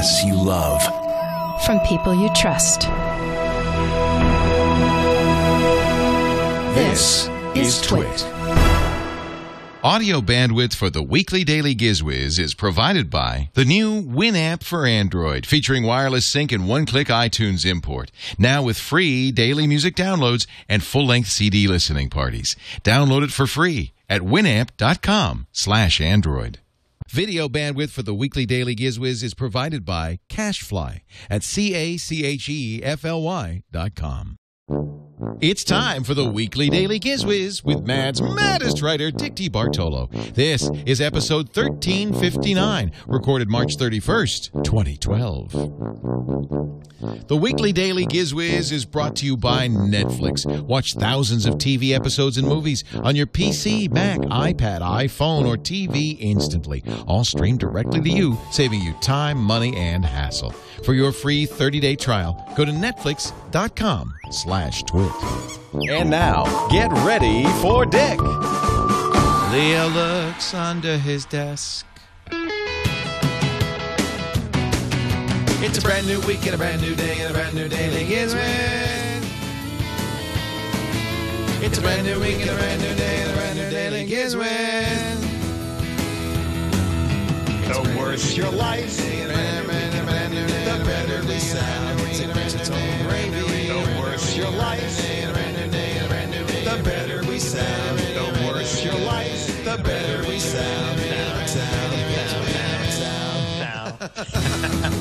podcasts you love. From people you trust. This is Twit. Audio bandwidth for the weekly Daily Gizwiz is provided by the new Winamp for Android, featuring wireless sync and one-click iTunes import. Now with free daily music downloads and full-length CD listening parties. Download it for free at winamp.com slash Android. Video bandwidth for the weekly Daily Gizwiz is provided by CacheFly at C-A-C-H-E-F-L-Y dot com. It's time for the weekly Daily Gizwiz with Mad's maddest writer, Dick DeBartolo. This is episode 1359, recorded March 31st, 2012. The weekly Daily Gizwiz is brought to you by Netflix. Watch thousands of TV episodes and movies on your PC, Mac, iPad, iPhone, or TV instantly. All streamed directly to you, saving you time, money, and hassle. For your free 30-day trial, go to netflix.com slash twit. And now, get ready for Dick. Leo looks under his desk. It's a brand new week and a brand new day and a brand new daily Gizwiz. It's a brand new week and a brand new day and a brand new daily Gizwiz. The worse your life, The better we sound. It's a vegetable gravy. the worse your life, The better we sound. the worse your life. The better we sound. Now, Sound, sound, sound,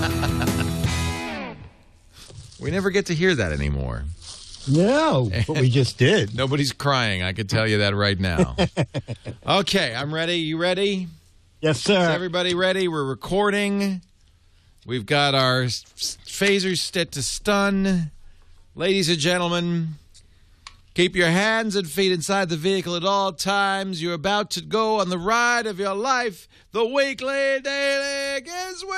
sound. We never get to hear that anymore. No, but we just did. Nobody's crying. I can tell you that right now. okay, I'm ready. You ready? Yes, Is sir. everybody ready? We're recording. We've got our s- s- phasers set to stun. Ladies and gentlemen, keep your hands and feet inside the vehicle at all times. You're about to go on the ride of your life, the weekly daily Gizwiz.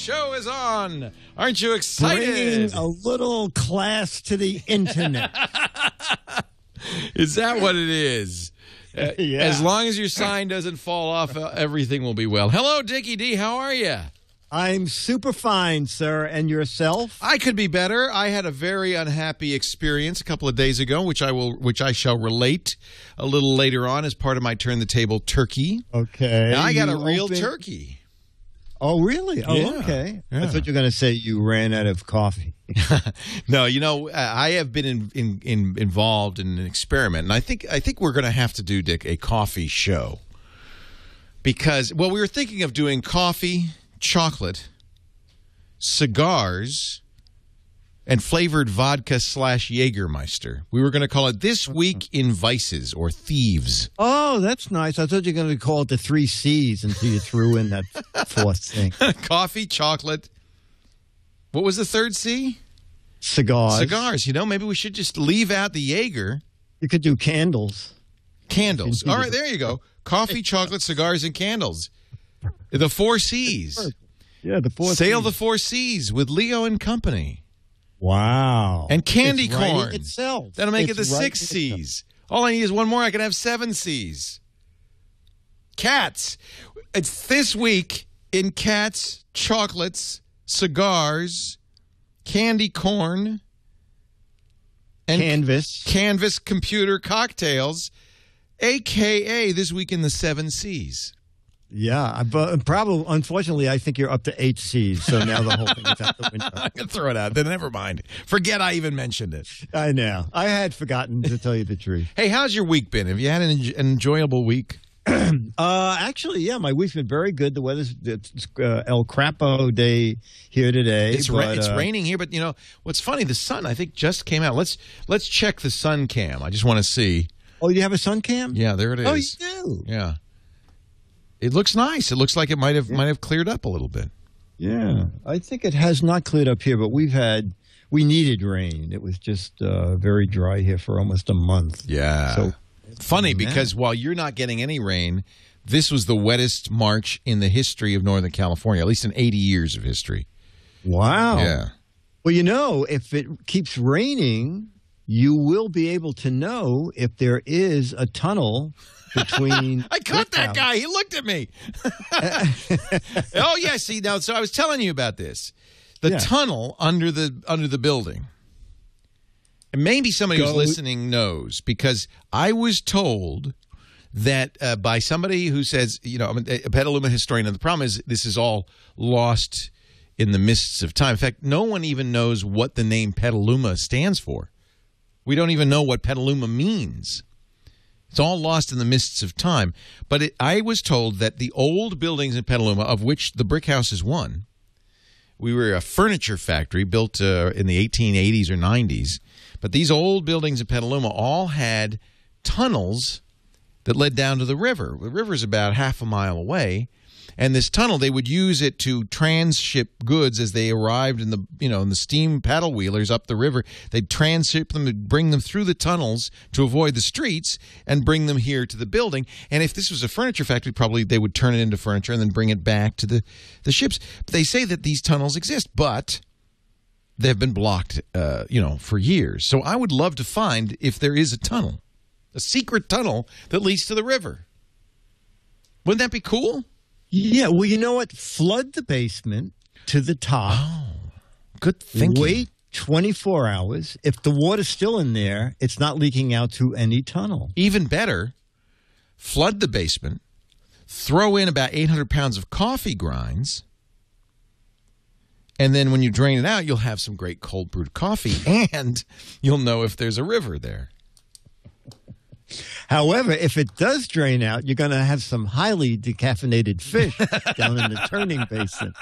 Show is on. Aren't you excited? Bringing a little class to the internet. Is that what it is? Uh, Yeah. As long as your sign doesn't fall off, uh, everything will be well. Hello, Dickie D. How are you? I'm super fine, sir. And yourself? I could be better. I had a very unhappy experience a couple of days ago, which I will, which I shall relate a little later on as part of my turn the table turkey. Okay. Now, I got a real turkey. Oh, really? Oh, Yeah. okay. Yeah. I thought you were going to say you ran out of coffee. No, you know, uh, I have been in, in, in, involved in an experiment, and I think I think we're going to have to do Dick a coffee show because well, we were thinking of doing coffee, chocolate, cigars, and flavored vodka slash Jägermeister. We were going to call it this week in vices or thieves. Oh, that's nice. I thought you were going to call it the three C's until you threw in that fourth thing. coffee, chocolate. What was the third C? Cigars. Cigars. You know, maybe we should just leave out the Jaeger. You could do candles. Candles. All right, there you go. Coffee, chocolate, cigars, and candles. The four C's. Yeah, the four Sail C. the four C's with Leo and Company. Wow. And candy It's writing corn. itself. That'll make it the six. C's. All I need is one more. I can have seven C's. Cats. It's this week in cats, chocolates, cigars, candy corn, and Canvas. canvas computer cocktails, aka this week in the seven C's. Yeah, but probably, unfortunately, I think you're up to eight C's. So now the whole thing is out the window. I can throw it out. Then never mind. Forget I even mentioned it. I know. I had forgotten to tell you the truth. Hey, how's your week been? Have you had an, en- an enjoyable week? Uh, actually, yeah, my week's been very good. The weather's it's uh, El Crapo day here today. It's, ra- but, it's uh, raining here, but you know what's funny? The sun I think just came out. Let's let's check the sun cam. I just want to see. Oh, you have a sun cam? Yeah, there it is. Oh, you do. Yeah, it looks nice. It looks like it might have might have cleared up a little bit. Yeah, I think it has not cleared up here, but we've had we needed rain. It was just uh, very dry here for almost a month. Yeah. So Funny because while you're not getting any rain, this was the wettest March in the history of Northern California, at least in 80 years of history. wow. Yeah. Well, you know, if it keeps raining, you will be able to know if there is a tunnel between. I caught that guy. He looked at me. oh yeah, see now. So I was telling you about this, the Yeah. tunnel under the under the building. And maybe somebody who's listening knows because I was told that uh, by somebody who says, you know, I'm a a Petaluma historian, and the problem is this is all lost in the mists of time. In fact, no one even knows what the name Petaluma stands for. We don't even know what Petaluma means. It's all lost in the mists of time. But it, I was told that the old buildings in Petaluma, of which the brick house is one, we were a furniture factory built uh, in the 1880s or 90s. But these old buildings in Petaluma all had tunnels that led down to the river. The river's about half a mile away. And this tunnel, they would use it to transship goods as they arrived in the, you know, in the steam paddle wheelers up the river. They'd transship them and bring them through the tunnels to avoid the streets and bring them here to the building. And if this was a furniture factory, probably they would turn it into furniture and then bring it back to the, the ships. But they say that these tunnels exist, but they've been blocked, uh, you know, for years. So I would love to find if there is a tunnel, a secret tunnel that leads to the river. Wouldn't that be cool? Yeah, well, you know what? Flood the basement to the top. Oh, good thinking. Wait 24 hours. If the water's still in there, it's not leaking out to any tunnel. Even better, flood the basement, throw in about 800 pounds of coffee grinds, and then when you drain it out, you'll have some great cold brewed coffee, and you'll know if there's a river there. However, if it does drain out, you're going to have some highly decaffeinated fish down in the turning basin.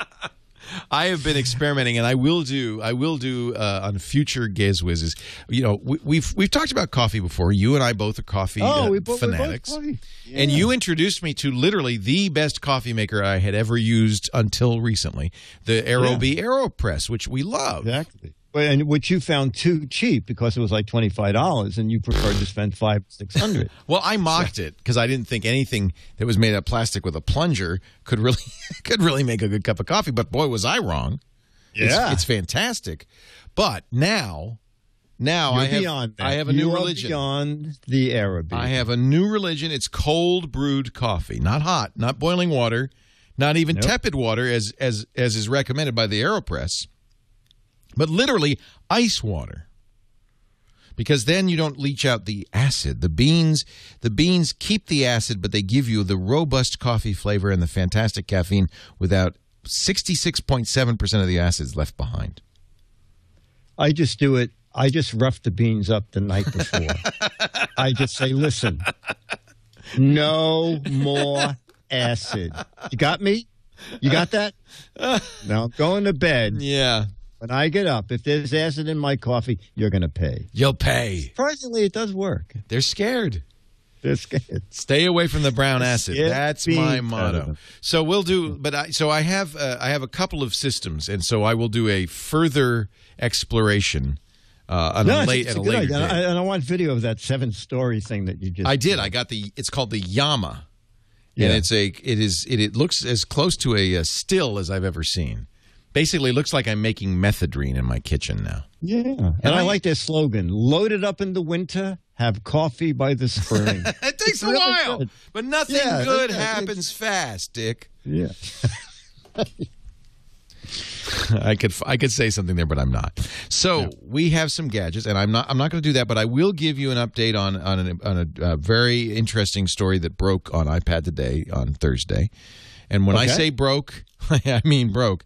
I have been experimenting, and I will do. I will do uh, on future Giz Wizzes. You know, we, we've we've talked about coffee before. You and I both are coffee uh, Oh, we both- we both fanatics, coffee. and you introduced me to literally the best coffee maker I had ever used until recently, the Aerobie Aeropress, which we love. Exactly. And which you found too cheap because it was like twenty five dollars, and you preferred to spend five six hundred. Well, I mocked it because I didn't think anything that was made of plastic with a plunger could really could really make a good cup of coffee. But boy, was I wrong! It's- Yeah. it's, fantastic. But now, now You're I have beyond that. I have a You new religion. Beyond the Aerobie. I have a new religion. It's cold brewed coffee, not hot, not boiling water, not even Nope. tepid water, as as as is recommended by the Aeropress, but literally ice water. Because then you don't leach out the acid. The beans, the beans keep the acid, but they give you the robust coffee flavor and the fantastic caffeine without sixty-six point seven percent of the acids left behind. I just do it. I just rough the beans up the night before. I just say, listen, no more acid. You got me? You got that? Now I'm going to bed. Yeah, When I get up, if there's acid in my coffee, you're going to pay. you'll pay. Surprisingly, it does work. They're scared. They're scared. Stay away from the brown acid. That's my motto. So we'll do, but I so I have uh, I have a couple of systems, and so I will do a further exploration uh, on No, a late it's at a a good later idea. I, and I want video of that seven story thing that you just I did. I got the. It's called the Yama, Yeah. and it's a. It is. It, it looks as close to a, uh still as I've ever seen. Basically, looks like I'm making methadone in my kitchen now. Yeah. And, I, I- like their slogan load it up in the winter, have coffee by the spring. It takes It's a really while, good. but nothing Yeah, good yeah, it's- happens fast, Dick. yeah. I could I could say something there, but I'm not. So we have some gadgets, and I'm not I'm not going to do that, but I will give you an update on on, an, on a, uh very interesting story that broke on iPad today on Thursday, And when I say broke, I mean broke.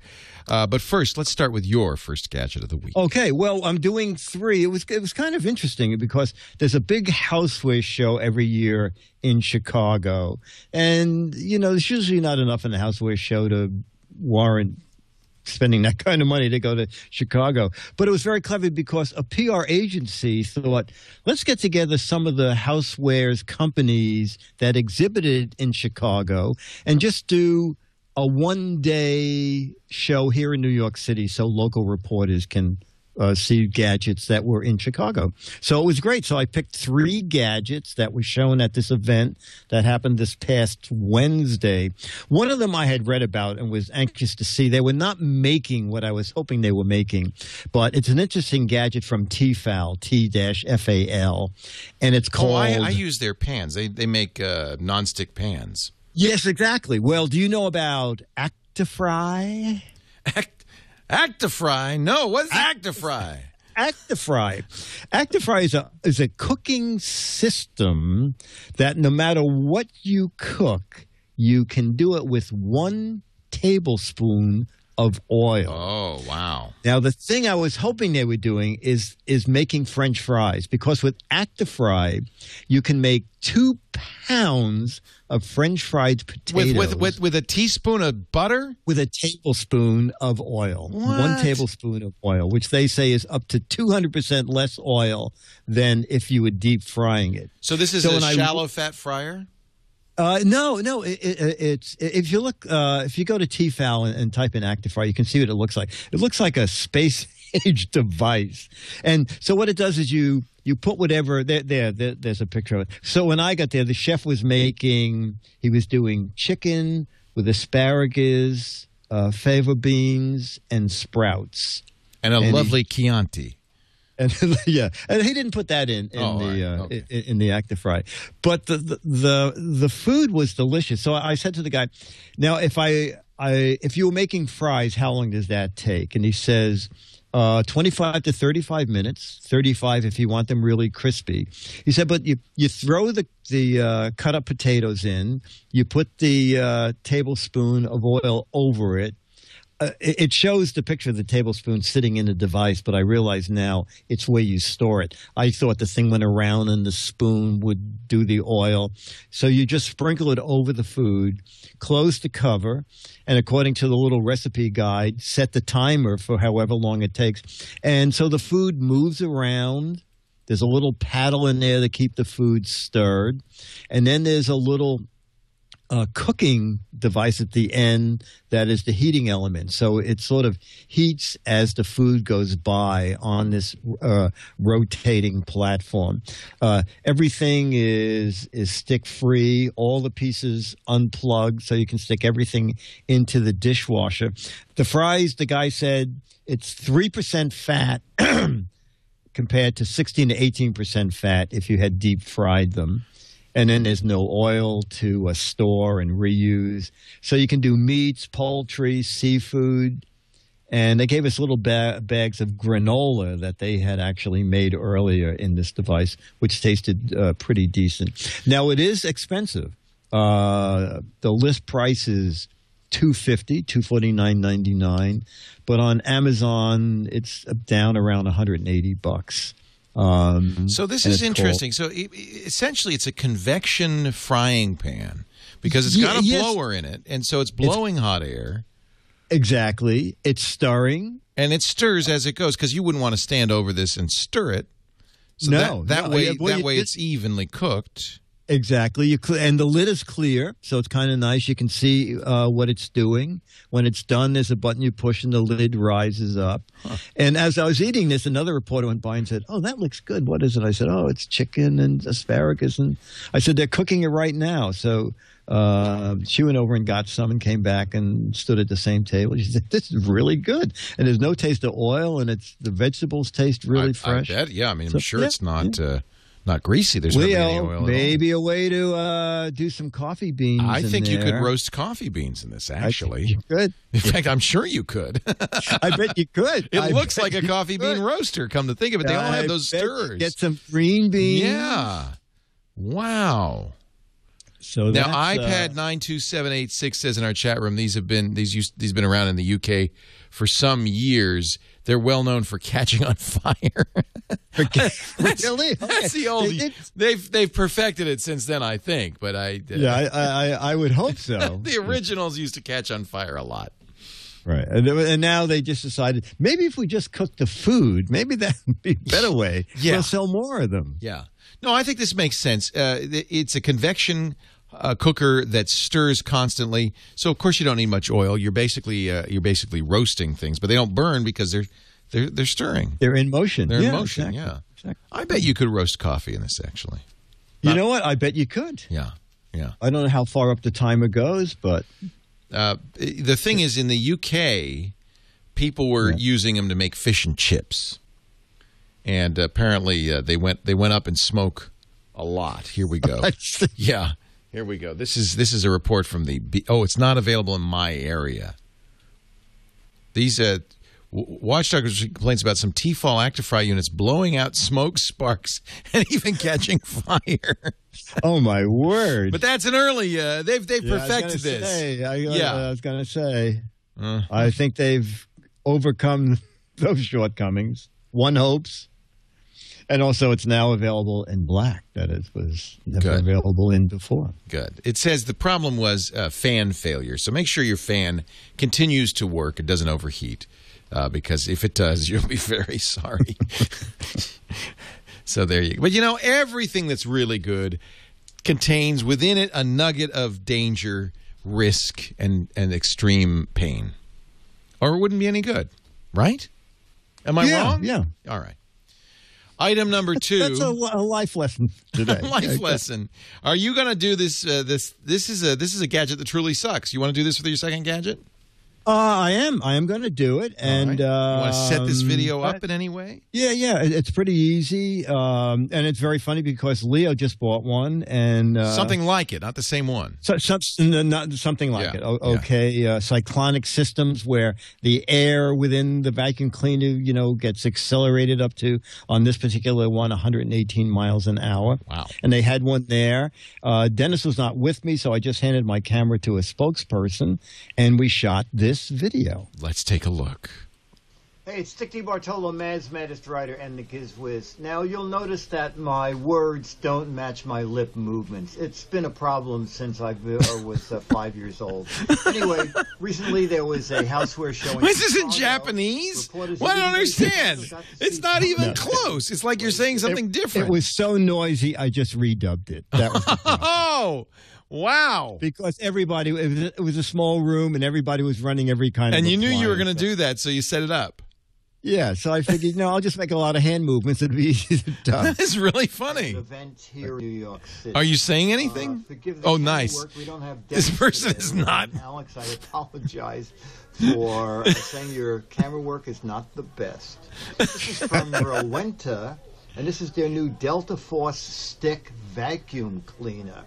Uh, but first, let's start with your first gadget of the week. Okay, well, I'm doing three. It was it was kind of interesting because there's a big houseware show every year in Chicago, and you know, there's usually not enough in the houseware show to warrant spending that kind of money to go to Chicago. But it was very clever because a PR agency thought, let's get together some of the housewares companies that exhibited in Chicago and just do a one day show here in New York City so local reporters can uh, see gadgets that were in Chicago. So it was great. So I picked three gadgets that were shown at this event that happened this past Wednesday. One of them I had read about and was anxious to see. They were not making what I was hoping they were making, but it's an interesting gadget from Tfal, T-F-A-L, and it's called. Oh, I, I use their pans. They they make uh, nonstick pans. yes, exactly. Well, do you know about Actifry? Act, Actifry? No, what's Actifry? Actifry. Actifry is a is a cooking system that no matter what you cook, you can do it with one tablespoon of oil. Oh, wow. Now the thing I was hoping they were doing is is making French fries because with Actifry you can make two pounds of French fried potatoes With, with with with a teaspoon of butter. with a tablespoon of oil. One tablespoon of oil, which they say is up to 200% less oil than if you were deep frying it. So this is So a when I- shallow fat fryer. Uh, no, no, it, it, it's if you look, uh, if you go to Tfal and, and type in Actifry, you can see what it looks like. It looks like a space age device, and so what it does is you you put whatever there, there, there. There's a picture of it. So when I got there, the chef was making. He was doing chicken with asparagus, uh, fava beans, and sprouts. And a And he- lovely Chianti. And yeah, and he didn't put that in in Oh, the right. uh, Okay. in, in the Actifry, but the, the the the food was delicious. So I said to the guy, "Now, if I I if you were making fries, how long does that take?" And he says. Uh, 25 to 35 minutes, 35 if you want them really crispy. He said, but you, you throw the, the uh, cut up potatoes in, you put the uh, tablespoon of oil over it, uh, it shows the picture of the tablespoon sitting in the device, but I realize now it's where you store it. I thought the thing went around and the spoon would do the oil. So you just sprinkle it over the food, close the cover, and according to the little recipe guide, set the timer for however long it takes. And so the food moves around. There's a little paddle in there to keep the food stirred. And then there's a little uh, cooking device at the end that is the heating element. So it sort of heats as the food goes by on this uh, rotating platform. Uh, everything is is stick free. All the pieces unplugged, so you can stick everything into the dishwasher. The fries, the guy said, it's three percent fat. Compared to 16 to 18 percent fat if you had deep fried them and then there's no oil to uh, store and reuse. So you can do meats, poultry, seafood, and they gave us little ba- bags of granola that they had actually made earlier in this device, which tasted uh, pretty decent. Now it is expensive. Uh, the list price is. 250 249.99 but on amazon it's down around 180 bucks um, So this is it's interesting. So e- essentially, it's a convection frying pan because it's got a yes. blower in it, and so it's blowing hot air. Exactly. It's stirring. and it stirs as it goes because you wouldn't want to stand over this and stir it. So No, that, that no, way, yeah, that way, it- it's evenly cooked. Exactly. You cl- and the lid is clear, so it's kind of nice. You can see uh, what it's doing. When it's done, there's a button you push, and the lid rises up. And as I was eating this, another reporter went by and said, "Oh, that looks good. What is it?" I said, "Oh, it's chicken and asparagus." And I said, "They're cooking it right now." So uh, she went over and got some and came back and stood at the same table. She said, "This is really good, and there's no taste of oil, and it's the vegetables taste really I, fresh." I bet. Yeah, I mean, I'm So, sure yeah, it's not uh, not greasy. There's hardly any oil. Leo, maybe a way to uh, do some coffee beans. I in think you could roast coffee beans in this. Actually, you could. in fact, I'm sure you could. I bet you could. it I looks like a coffee could. bean roaster. Come to think of it, they all I have those stirrers. Get some green beans. yeah. Wow. So Now, uh, iPad nine two seven eight six says in our chat room these have been these used, these been around in the UK for some years. They're well known for catching on fire. that's, Really? that's the old. It's- They've they've perfected it since then, I think. But I uh, yeah, I, I, I- I would hope so. the originals used to catch on fire a lot. Right. And, and now they just decided maybe if we just cook the food, maybe that would be a better way. Yeah. We'll sell more of them. Yeah. No, I think this makes sense. Uh, it's a convection uh, cooker that stirs constantly, so of course you don't need much oil. You're basically uh, you're basically roasting things, but they don't burn because they're they're they're stirring. They're in motion. They're yeah, in motion. exactly. Yeah. Exactly. I bet you could roast coffee in this. Actually. You know what? I bet you could. Yeah. Yeah. I don't know how far up the timer goes, but Uh, the thing is, in the UK, people were using them to make fish and chips, and apparently uh, they went they went up in smoke a lot. Here we go. Yeah, here we go. This is this is a report from the. B- oh, it's not available in my area. These uh, Watchdog complains about some T-fal Actifry units blowing out smoke sparks and even catching fire. oh my word. but that's an early. Uh, they've they've Yeah, I perfected this. say, I, Yeah. I was going to say, Uh. I think they've overcome those shortcomings. One hopes. And also, it's now available in black that it was never Good. available in before. Good. It says the problem was uh, fan failure. So make sure your fan continues to work. It doesn't overheat. Uh, because if it does, you'll be very sorry. so there you go. But you know, everything that's really good contains within it a nugget of danger, risk, and, and extreme pain. Or it wouldn't be any good, right? Am I Yeah, wrong? yeah. All right. Item number two. That's a, a life lesson today. life lesson. Are you going to do this? Uh, this this is a this is a gadget that truly sucks. You want to do this with your second gadget? Uh, I am. I am going to do it. And All right. you want to set this um, video I- up in any way? Yeah, yeah, it- it's pretty easy, um, and it's very funny because Leo just bought one, and uh, Something like it, not the same one. So, some, not, something like Yeah, it. O- yeah. okay, uh, cyclonic systems where the air within the vacuum cleaner, you know, gets accelerated up to on this particular one 118 miles an hour. Wow. And they had one there. Uh, Dennis was not with me, so I just handed my camera to a spokesperson, and we shot this video. Let's take a look. Hey, it's Dick Bartolo, Mad's Maddest Writer, and the Giz Wiz. Now, you'll notice that my words don't match my lip movements. It's been a problem since I was uh, five years old. Anyway, recently there was a houseware show in Why is this in Japanese? Reporters Well, I don't understand. It's see not even some- close. It's like you're saying something different. It was so noisy, I just redubbed it. That was oh, wow. because everybody it was, it was a small room and everybody was running every kind of And you knew you were going to do that, so you set it up. yeah so i figured no i'll just make a lot of hand movements it'd be easy to do That is really funny. event here in New York City. Are you saying Uh, anything? forgive the Oh, nice. We don't have This person today. is not. Alex, I apologize for uh, saying your camera work is not the best. This is from Rowenta, and this is their new Delta Force Stick Vacuum Cleaner.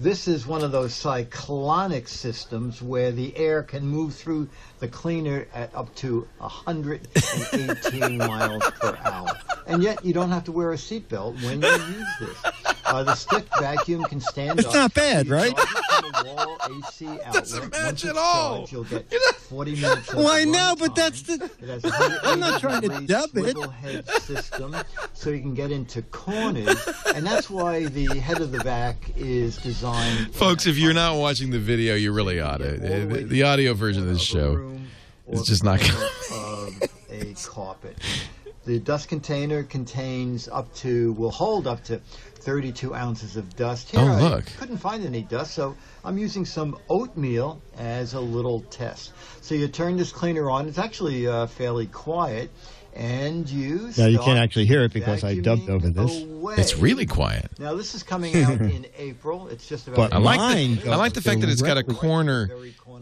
This is one of those cyclonic systems where the air can move through the cleaner at up to 118 miles per hour. And yet you don't have to wear a seatbelt when you use this. Uh, the stick vacuum can stand It's not bad, right? it a wall AC outlet. Doesn't match at all. charged, You'll get 40 minutes well i but that's the It has a 180 I'm not trying to dub it. head system, so you can get into corners, and that's why the head of the vac is designed. Folks, if you're not watching the video, you really ought to. The, the audio version of this show. is just not of a carpet. The dust container contains up to will hold up to 32 ounces of dust. Here Oh, I look. couldn't find any dust, so I'm using some oatmeal as a little test. So you turn this cleaner on. It's actually uh, fairly quiet, and you. Now, you can't actually hear it because I dubbed vacuuming over this. away. It's really quiet. Now this is coming out in April. It's just about. But I like the, I like the fact that it's got a corner.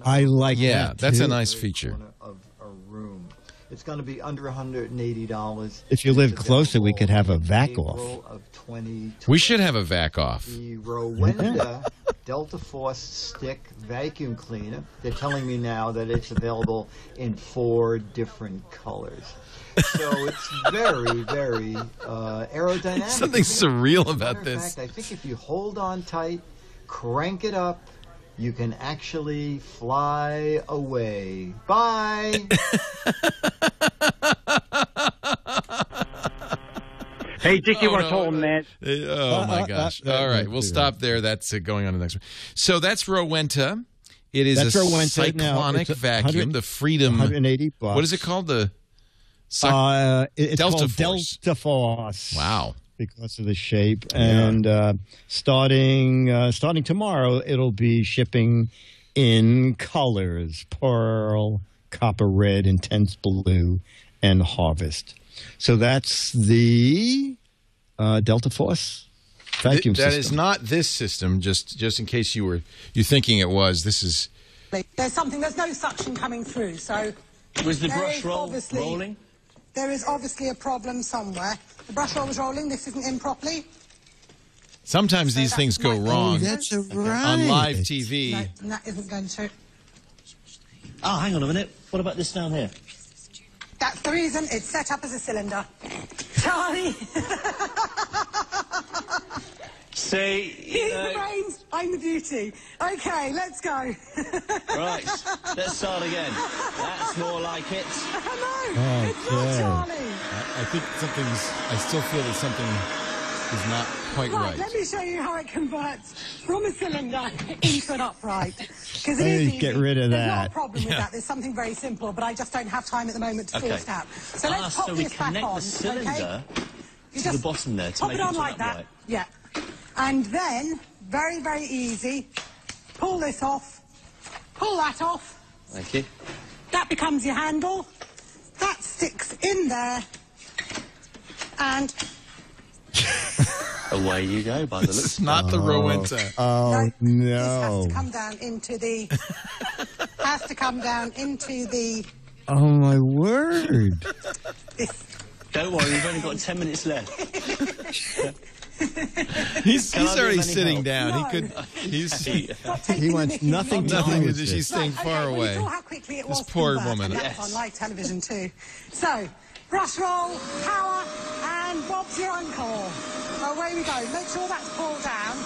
i like Yeah, that that's a nice feature. Of a room. It's going to be under $180. If you live closer, we could have a vac April off. Of 2020. We should have a vac off. The Rowenta Delta Force Stick Vacuum Cleaner. They're telling me now that it's available in four different colors. So it's very, very uh, aerodynamic. Something surreal about of this. Fact, I think if you hold on tight, crank it up, you can actually fly away. Bye. Hey, Dickie, Oh, what no, I told him, man. Uh, oh my uh, gosh! uh, All right, uh, we'll uh, stop there. That's uh, going on to the next one. So that's Rowenta. It is That's a Rowenta. Now, cyclonic it's a vacuum. the Freedom. 180 bucks. What is it called? The Cy- Uh, it- it's Delta called Force. Delta Force. wow. because of the shape. And uh, starting uh, starting tomorrow, it'll be shipping in colors: pearl, copper red, intense blue, and harvest. So that's the uh, Delta Force vacuum Th- that system. is not this system. Just just in case you were you thinking it was. This is There's something, there's no suction coming through, so Was the brush roll obviously- rolling? there is obviously a problem somewhere. The brush roll was rolling, this isn't in properly. sometimes these things go might be- wrong that's right. on live TV. No, that isn't going to. Oh, hang on a minute. What about this down here? That's the reason it's set up as a cylinder. Charlie, See, he's uh, the brains, I'm the beauty. Okay, let's go. right. Let's start again. That's more like it. no, it's not Okay. Charlie. I think something's. I still feel that something is not quite Right, right. let me show you how it converts from a cylinder into an upright. Because it Hey, is easy. get rid of There's not a that. problem with that. There's something very simple, but I just don't have time at the moment to Okay. force it out. So let's ah, pop so we this back on. the cylinder okay? You to the bottom there to pop make it it on turn like that. upright. Yeah. And then, very, very easy, pull this off, pull that off. Thank you. That becomes your handle. That sticks in there. And Away you go by the This looks. is not the oh. Rowenta. Oh no, this has to come down into the has to come down into the Oh my word! Don't worry, we've only got 10 minutes left. He's, he's already sitting help? down. No. He could. He's Stop taking He the wants nothing to nothing. do is- with She's staying Right, far okay, well, away. you saw how quickly it This was poor convert, woman. and That on live television too. So, brush roll, power, and Bob's your uncle. Away we go. Make sure that's pulled down.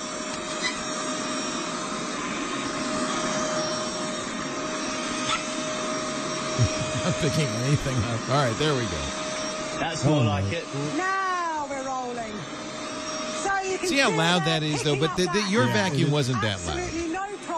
not picking anything up. All right, there we go. That's more oh, like it. Now we're rolling. So you can See how loud that is, though. But the, the, your heat. vacuum wasn't that loud.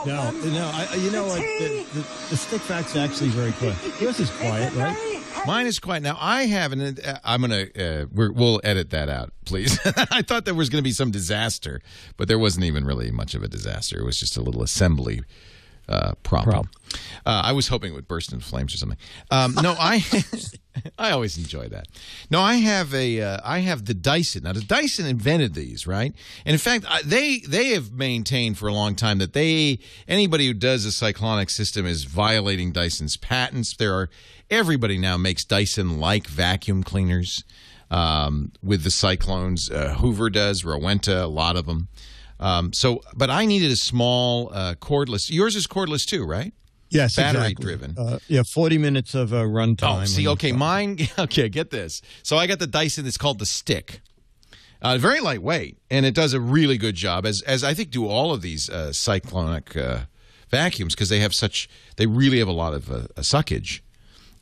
Absolutely no No, I, you know what? The, the, the stick fact's actually very quiet. Yours is quiet, right? very Mine is quiet now. I haven't. Uh, I'm gonna. Uh, we're, we'll edit that out, please. I thought there was going to be some disaster, but there wasn't even really much of a disaster. It was just a little assembly uh, problem. Problem. Uh, I was hoping it would burst into flames or something. Um, no, I. I always enjoy that. No, I have a. Uh, I have the Dyson. Now, the Dyson invented these, right? And in fact, I, they they have maintained for a long time that they anybody who does a cyclonic system is violating Dyson's patents. There are everybody now makes Dyson like vacuum cleaners um, with the cyclones. Uh, Hoover does, Rowenta, a lot of them. Um, so, but I needed a small uh, cordless. Yours is cordless too, right? Yes, Battery exactly. driven. Uh, yeah, forty minutes of uh, runtime. Oh, see, okay, mine. Okay, get this. So I got the Dyson. It's called the Stick. Uh, very lightweight, and it does a really good job. As as I think do all of these uh, cyclonic uh, vacuums because they have such. They really have a lot of uh, suckage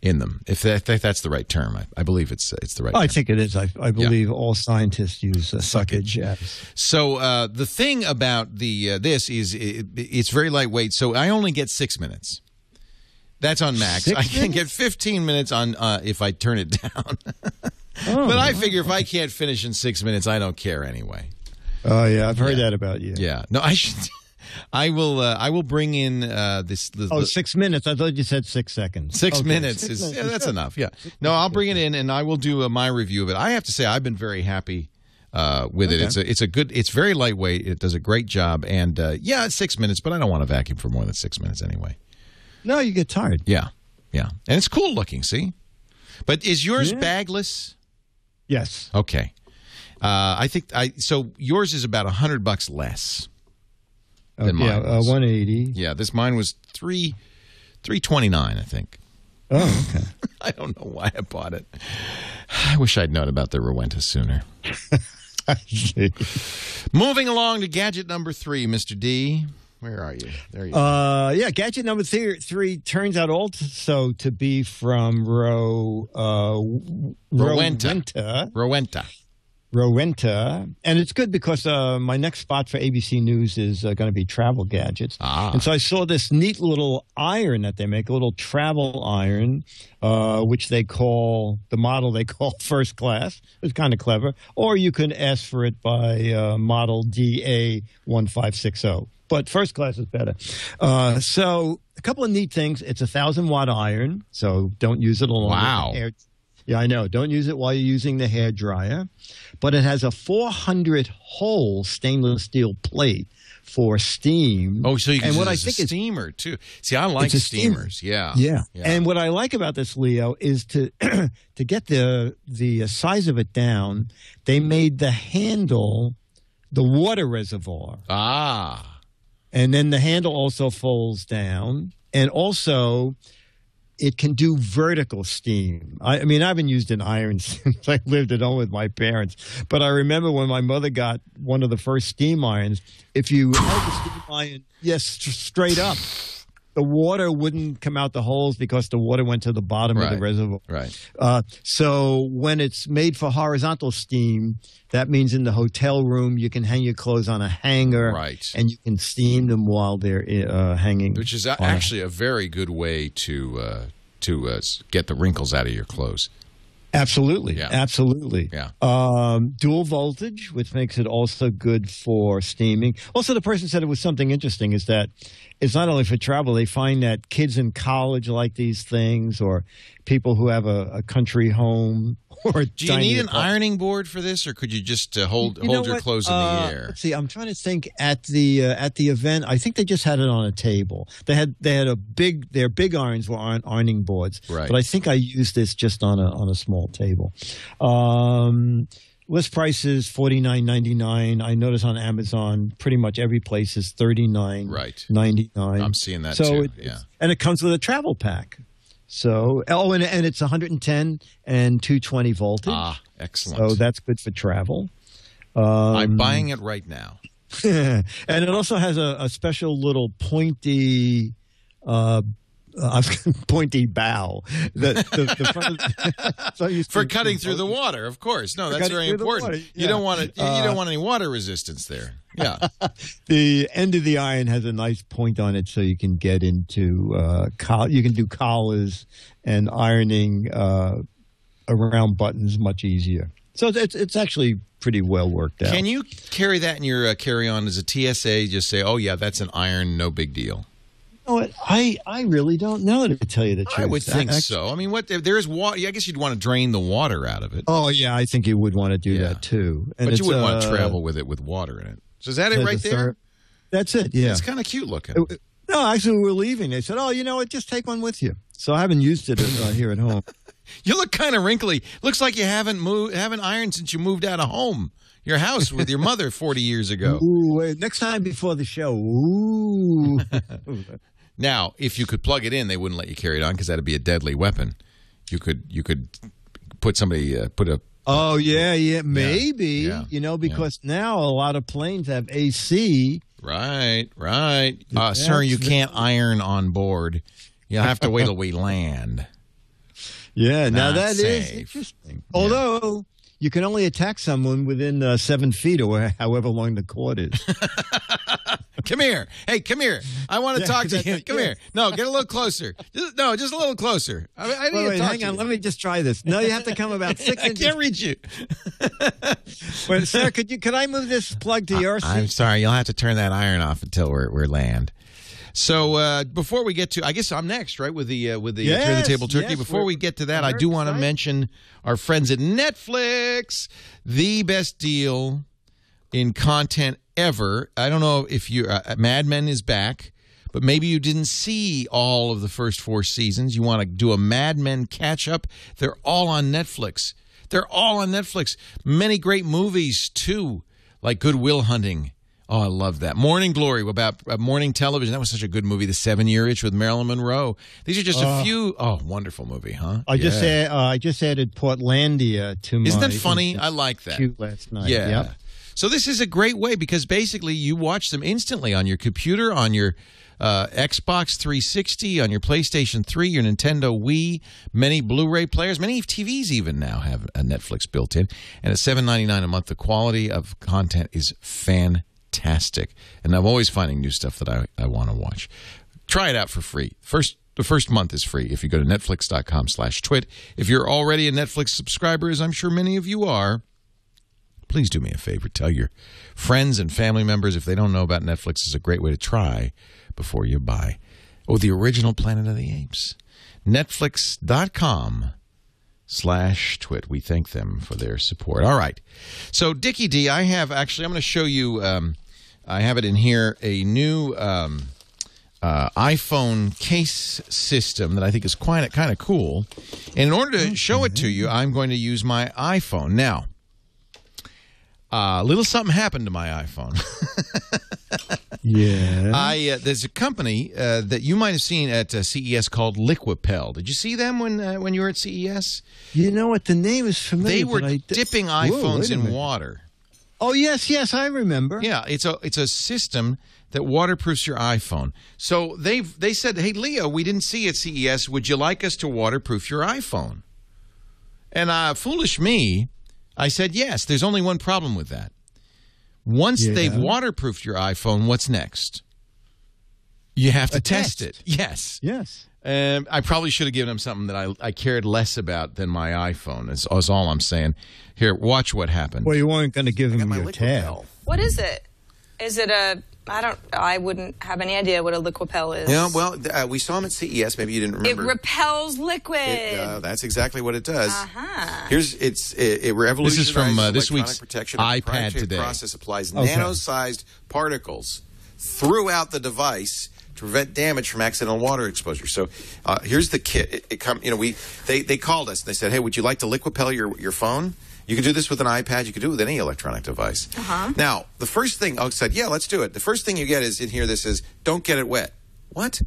in them. If, that, if that's the right term, I, I believe it's it's the right. I term. think it is. I, I believe all scientists use uh, suckage. Yes. So uh, the thing about the uh, this is it, it's very lightweight. So I only get six minutes. That's on max. Six I can get 15 minutes on uh, if I turn it down. Oh, but I figure if I can't finish in six minutes, I don't care anyway. Oh yeah, I've heard Yeah. that about you. Yeah. No, I should. I will. Uh, I will bring in uh, this. The, Oh, the- six minutes. I thought you said six seconds. Six Okay, minutes six is minutes yeah, that's good. enough. Yeah. No, I'll bring it in and I will do uh, my review of it. I have to say I've been very happy uh, with it. It's a it's a good. It's very lightweight. It does a great job. And uh, yeah, it's six minutes, but I don't want to vacuum for more than six minutes anyway. No, you get tired. Yeah, yeah, and it's cool looking. See, but is yours Yeah. bagless? Yes. Okay. Uh, I think I so yours is about a hundred bucks less. Than Okay, mine uh, was. 180. Yeah, this mine was three three twenty nine. I think. Oh, okay. I don't know why I bought it. I wish I'd known about the Rowenta sooner. Moving along to gadget number three, Mr. D. Where are you? There you are. Uh, yeah, gadget number three, three turns out also to be from Ro, uh, Rowenta. Rowenta. Rowenta. Rowenta. And it's good because uh, my next spot for ABC News is uh, going to be travel gadgets. Ah. And so I saw this neat little iron that they make, a little travel iron, uh, which they call the model they call first class. It's kind of clever. Or you can ask for it by uh, model DA1560. But first class is better. Uh, so a couple of neat things. It's a thousand watt iron, so don't use it with Wow. Yeah, I know. Don't use it while you're using the hair dryer. But it has a 400 hole stainless steel plate for steam. Oh, so you can and use what I think a is steamer too. See, I like a steamer. steamers. Yeah. yeah. And what I like about this, Leo, is to to get the the size of it down. They made the handle the water reservoir, ah. and then the handle also folds down, and also it can do vertical steam. I, I mean, I haven't used an iron since I lived at home with my parents, but I remember when my mother got one of the first steam irons. If you held the steam iron, yes, straight up, the water wouldn't come out the holes because the water went to the bottom of the reservoir. Right. Uh, so when it's made for horizontal steam, that means in the hotel room you can hang your clothes on a hanger, Right. and you can steam them while they're uh, hanging. Which is a- on a- actually a very good way to uh, to uh, get the wrinkles out of your clothes. Absolutely, Yeah. absolutely. Yeah. Um, dual voltage, which makes it also good for steaming. Also, the person said it was something interesting is that it's not only for travel. They find that kids in college like these things, or people who have a, a country home. Or Do you need an ironing board for this, or could you just uh, hold You hold your what? clothes in Uh, the air? See. I'm trying to think at the uh, at the event. I think they just had it on a table. They had they had a big. Their big irons were on ironing boards. Right. But I think I used this just on a on a small table. Um, list price is forty nine ninety nine. I notice on Amazon, pretty much every place is thirty nine Right. ninety nine. I'm seeing that so too. It, yeah. and it comes with a travel pack. So oh, and and it's 110 and 220 voltage. Ah, excellent. So that's good for travel. Um, I'm buying it right now. and it also has a, a special little pointy, uh, uh, pointy bow. The, the, the front so you For cutting through the water, of course. No, that's very important. water, You don't want to. You Uh, don't want any water resistance there. Yeah. the end of the iron has a nice point on it, so you can get into uh, coll- you can do collars and ironing uh, around buttons much easier. So it's it's actually pretty well worked out. Can you carry that in your uh, carry-on as a TSA? Just say, "Oh yeah, that's an iron, no big deal." Know what? I I really don't know to tell you the truth. I would think I- so. I mean, what there is water. I guess you'd want to drain the water out of it, Oh yeah, I think you would want to do Yeah. that too. And but you wouldn't want to uh, travel with it with water in it. So is that it right a there? third- That's it. Yeah. It's kind of cute looking. It- no, actually, we were leaving. They said, "Oh, you know what? Just take one with you." So I haven't used it uh, here at home. You look kind of wrinkly. Looks like you haven't moved, haven't ironed since you moved out of home, your house with your mother forty years ago. Ooh, wait, next time before the show. Ooh. Now, if you could plug it in, they wouldn't let you carry it on because that'd be a deadly weapon. You could you could put somebody uh, put a oh yeah, yeah, maybe. Yeah. You know, because now a lot of planes have AC. right right. Uh, sir, you can't iron on board. You'll have to wait till we land. Yeah, now Not that is safe. interesting. Although you can only attack someone within uh, seven feet or however long the cord is. Come here. Hey, come here. I want to talk to you. Come here. No, get a little closer. Just, no, just a little closer. I, I need Wait, to wait, talk hang on. you. Let me just try this. No, you have to come about six I inches. can't reach you. Wait, sir, could you could I move this plug to your seat? I'm sorry. You'll have to turn that iron off until we're, we're land. So uh, before we get to, I guess I'm next, right? With the uh, with the uh, turn the table turkey. yes, before we're- get to that, I do want to mention our friends at Netflix, the best deal in content ever. I don't know if you uh, Mad Men is back, but maybe you didn't see all of the first four seasons. You want to do a Mad Men catch up. They're all on Netflix. They're all on Netflix. Many great movies too, like Goodwill Hunting Oh, I love that. Morning Glory about uh, morning television. That was such a good movie. The Seven Year Itch with Marilyn Monroe. These are just a few. Oh, wonderful movie, huh? I just Yeah. add, uh, I just added Portlandia to my. Isn't that funny? I like that. last night. Yeah. Yep. So this is a great way because basically you watch them instantly on your computer, on your uh, Xbox 360, on your PlayStation 3, your Nintendo Wii, many Blu-ray players, many TVs even now have a Netflix built in, and at 7.99 a month, the quality of content is fantastic, and I'm always finding new stuff that I, I want to watch. Try it out for free. First. The first month is free if you go to netflix.com slash twit. If you're already a Netflix subscriber, as I'm sure many of you are, please do me a favor. Tell your friends and family members if they don't know about Netflix is a great way to try before you buy. Oh, the original Planet of the Apes. Netflix.com slash twit. We thank them for their support. All right. So, Dickie D, I have actually, I'm going to show you, um, I have it in here, a new um, uh, iPhone case system that I think is quite kind of cool. And in order to show it to you, I'm going to use my iPhone. Now, a little something happened to my iPhone. Yeah. I uh, there's a company uh, that you might have seen at uh, CES called Liquipel. Did you see them when uh, when you were at CES? you know what? The name is familiar. They were but I d- dipping iPhones wait a in water. Oh yes, yes, I remember. Yeah, it's a it's a system that waterproofs your iPhone. So they've they said, "Hey Leo, we didn't see you at CES. Would you like us to waterproof your iPhone?" And uh, foolish me, I said yes. There's only one problem with that. Once Yeah. they've waterproofed your iPhone, what's next? You have to test, test. it. Yes. Yes. Um, I probably should have given him something that I, I cared less about than my iPhone. Is, is all I'm saying. Here, watch what happened. Well, you weren't going to give him your liquid tab. What is it? Is it a? I don't. I wouldn't have any idea what a Liquipel is. Yeah, well, uh, we saw him at CES. Maybe you didn't remember. it repels liquid. It, uh, that's exactly what it does. Uh-huh. Here's it's it, it revolutionizes from, uh, this electronic week's protection. iPad Today. Process applies Okay. nano-sized particles throughout the device to prevent damage from accidental water exposure. So uh, here's the kit. It, it come, you know, we they, they called us. They said, "Hey, would you like to Liquipel your your phone?" You can do this with an iPad. You can do it with any electronic device. Uh-huh. Now, the first thing I said, "Yeah, let's do it." The first thing you get is in here. This is don't get it wet. What?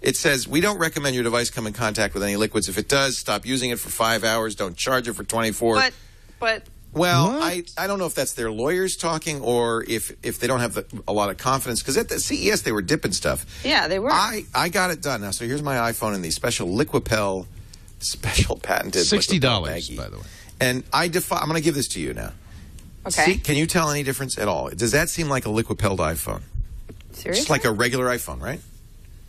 It says we don't recommend your device come in contact with any liquids. If it does, stop using it for five hours. Don't charge it for twenty four. But, but Well, What? I, I don't know if that's their lawyers talking or if if they don't have the, a lot of confidence because at the CES they were dipping stuff. yeah, they were. I, I got it done now. So here's my iPhone in the special Liquipel special patented $60, by the way. And I defi- I'm going to give this to you now. okay. See, can you tell any difference at all? Does that seem like a Liquipelled iPhone? Seriously? Just like a regular iPhone, right?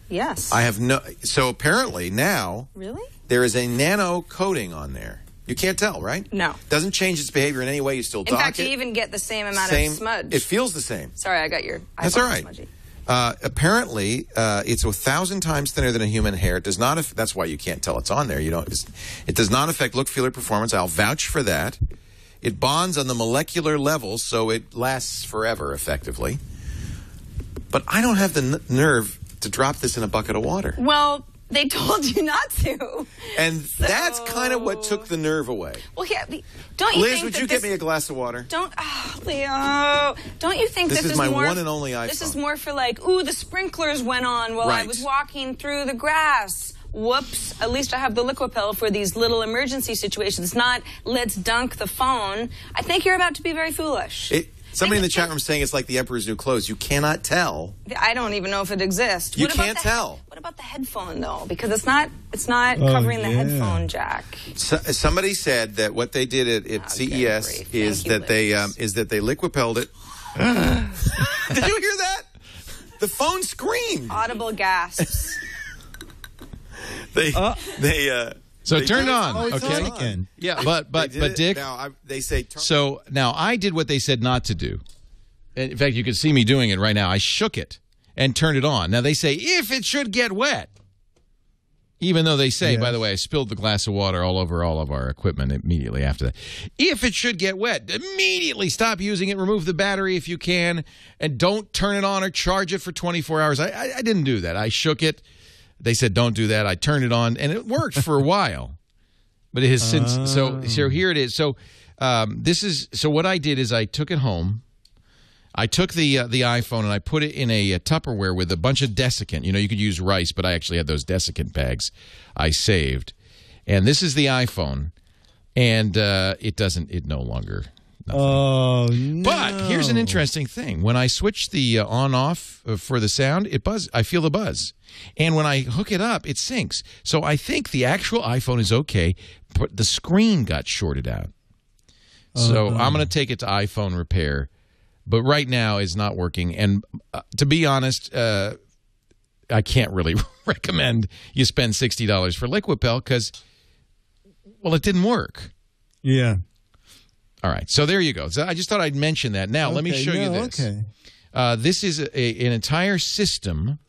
yes. I have no. So apparently now really. there is a nano coating on there. You can't tell, right? No. Doesn't change its behavior in any way. You still In dock fact, it. you even get the same amount same, of smudge. It feels the same. Sorry, I got your. That's all right. smudgy. Uh, apparently, uh, it's a thousand times thinner than a human hair. It does not. Aff- that's why you can't tell it's on there. You don't. It does not affect look, feel, or performance. I'll vouch for that. It bonds on the molecular level, so it lasts forever, effectively. But I don't have the n- nerve to drop this in a bucket of water, Well, they told you not to. and that's kind of what took the nerve away. Well, yeah. Don't you Liz, think would you this, get me a glass of water? Don't, oh, Leo. Don't you think This this, is my more, one and only This is more for like, ooh, the sprinklers went on while I was walking through the grass. Whoops. At least I have the Liquipel for these little emergency situations. Not let's dunk the phone. I think you're about to be very foolish. It, somebody in the chat room saying it's like the Emperor's New Clothes. You cannot tell. I don't even know if it exists. You What about can't the- tell. What about the headphone though? Because it's not it's not Oh, covering the headphone jack. So, somebody said that what they did at, at Oh, CES good is Thank you, that they um, is that they liquipelled it. did you hear that? The phone screamed. Audible gasps. They they uh, So they turn did- on, Oh, it's okay? on again. Yeah, but but they did but it. Dick. Now I, they say turn- So now I did what they said not to do. In fact, you can see me doing it right now. I shook it and turned it on. Now they say if it should get wet, even though they say, by the way, I spilled the glass of water all over all of our equipment immediately after that. If it should get wet, immediately stop using it. Remove the battery if you can, and don't turn it on or charge it for 24 hours. I, I, I didn't do that. I shook it. They said don't do that. I turned it on, and it worked for a while but it has since so so here it is so um, this is so what i did is i took it home I took the uh, the iPhone and I put it in a, uh Tupperware with a bunch of desiccant. You know, you could use rice, but I actually had those desiccant bags I saved. And this is the iPhone, and uh, it doesn't. It no longer. Oh no! But here's an interesting thing: when I switch the uh, on off uh, for the sound, it buzz. I feel the buzz, and when I hook it up, it syncs. So I think the actual iPhone is okay, but the screen got shorted out. So Uh-oh. I'm going to take it to iPhone repair, but right now it's not working. And uh, to be honest, uh, I can't really recommend you spend sixty dollars for Liquipel because, well, it didn't work. Yeah. All right, so there you go. So I just thought I'd mention that. Now let me Okay, show you this. okay. Uh, this is a, a- an entire system.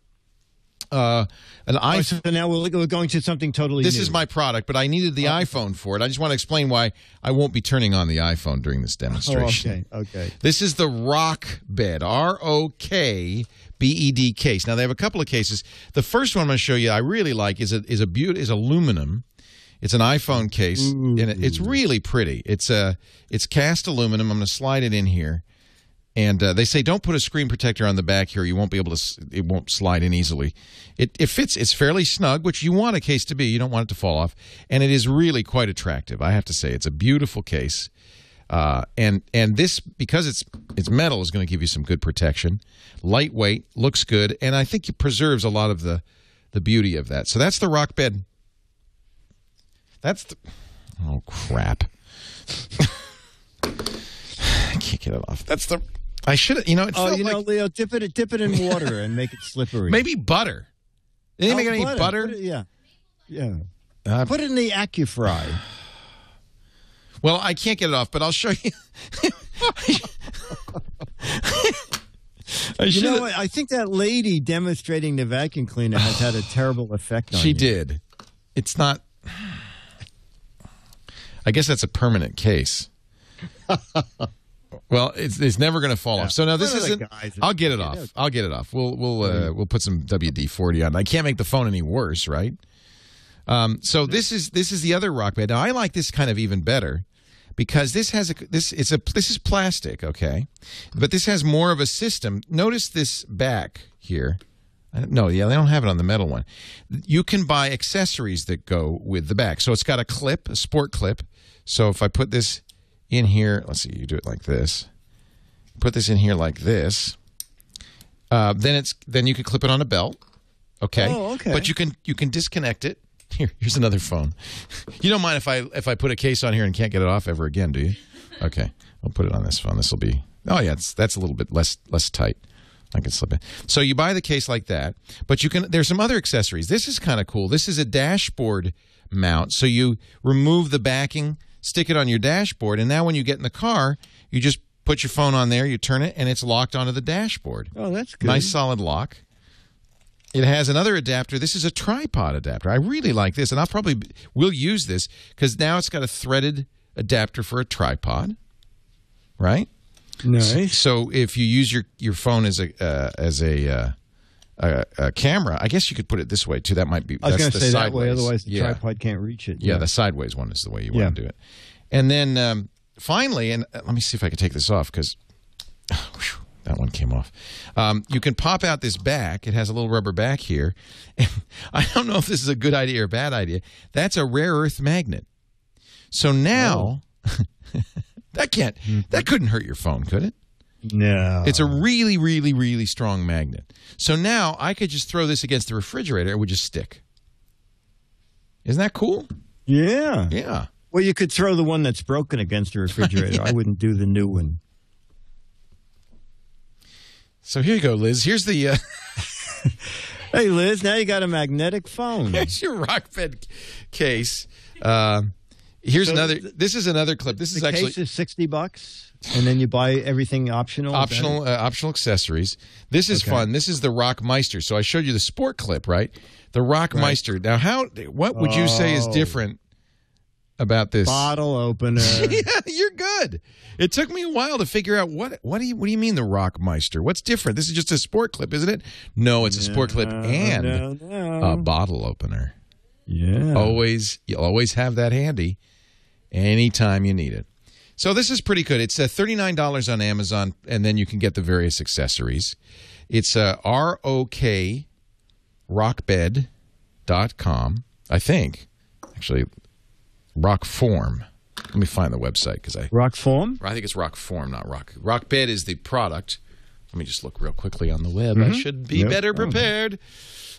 Uh, an Oh, iPhone. so now we're, we're going to something totally This new. is my product, but I needed the iPhone for it. I just want to explain why I won't be turning on the iPhone during this Oh, demonstration. okay. Okay. This is the RokBed, R O K B E D case. Now they have a couple of cases. The first one I'm going to show you, I really like, is a is a beaut is aluminum. It's an iPhone case, and it's really pretty. It's a it's cast aluminum. I'm going to slide it in here, and uh, they say don't put a screen protector on the back here. You won't be able to. It won't slide in easily. It it fits. It's fairly snug, which you want a case to be. You don't want it to fall off, and it is really quite attractive. I have to say, it's a beautiful case. Uh, and and this because it's it's metal is going to give you some good protection, lightweight, looks good, and I think it preserves a lot of the the beauty of that. So that's the RokBed. That's the oh crap! I can't get it off. That's the I should you know it Oh, you know, like Leo, dip it, dip it in water and make it slippery. maybe butter. Anybody Oh, got any butter? It- yeah, yeah. Uh, Put it in the ActiFry. well, I can't get it off, but I'll show you. I You know what? I think that lady demonstrating the vacuum cleaner has had a terrible effect on me. She you. did. It's not. I guess that's a permanent case. well, it's it's never going to fall off. So now this One of the isn't. I'll get it off. I'll get it off. We'll we'll uh, we'll put some WD forty on. I can't make the phone any worse, right? Um, so this is this is the other RokBed. Now I like this kind of even better because this has a this it's a this is plastic, okay, but this has more of a system. Notice this back here. No, yeah, they don't have it on the metal one. You can buy accessories that go with the back. So it's got a clip, a sport clip. So if I put this in here, let's see, you do it like this. Put this in here like this. Uh, then it's then you can clip it on a belt. Okay. Oh, okay. But you can you can disconnect it. Here, here's another phone. You don't mind if I if I put a case on here and can't get it off ever again, do you? Okay, I'll put it on this phone. This will be. Oh yeah, it's, that's a little bit less less tight. I can slip it. So you buy the case like that, but you can. There's some other accessories. This is kind of cool. This is a dashboard mount. So you remove the backing, stick it on your dashboard, and now when you get in the car, you just put your phone on there, you turn it, and it's locked onto the dashboard. Oh, that's good. Nice solid lock. It has another adapter. This is a tripod adapter. I really like this, and I'll probably will use this because now it's got a threaded adapter for a tripod, right? Nice. So if you use your your phone as a uh, as a, uh, a a camera, I guess you could put it this way too. That might be. I was going to the say that way, otherwise the yeah. tripod can't reach it. Yeah, the sideways one is the way you Yeah. want to do it. And then um, finally, and uh, let me see if I can take this off because that one came off. Um, you can pop out this back. It has a little rubber back here. I don't know if this is a good idea or a bad idea. That's a rare earth magnet. So now that can't that couldn't hurt your phone, could it? No. It's a really, really, really strong magnet. So now I could just throw this against the refrigerator; it would just stick. Isn't that cool? Yeah. Yeah. Well, you could throw the one that's broken against the refrigerator. I wouldn't do the new one. So here you go, Liz. Here's the uh, Hey, Liz, now you got a magnetic phone. here's your RokBed case. Um, here's So another. th- This is another clip. This is the actually case is 60 bucks, and then you buy everything optional. optional uh, optional accessories. This is Okay. fun. This is the Rock Meister. So I showed you the sport clip, right? The Rock Right. Meister. Now, how? What would you say is Oh. different about this? Bottle opener. yeah, you're good. It took me a while to figure out what what do you what do you mean the Rockmeister? What's different? This is just a sport clip, isn't it? No, it's a sport clip No, and no, no. a bottle opener. Yeah. Always you'll always have that handy anytime you need it. So this is pretty good. It's uh, $39 on Amazon, and then you can get the various accessories. It's uh, R-O-K rockbed.com, I think. Actually, Rokform. Let me find the website because I Rokform? I think it's Rokform, not Rock. RokBed is the product. Let me just look real quickly on the web. I should be Yep. better prepared.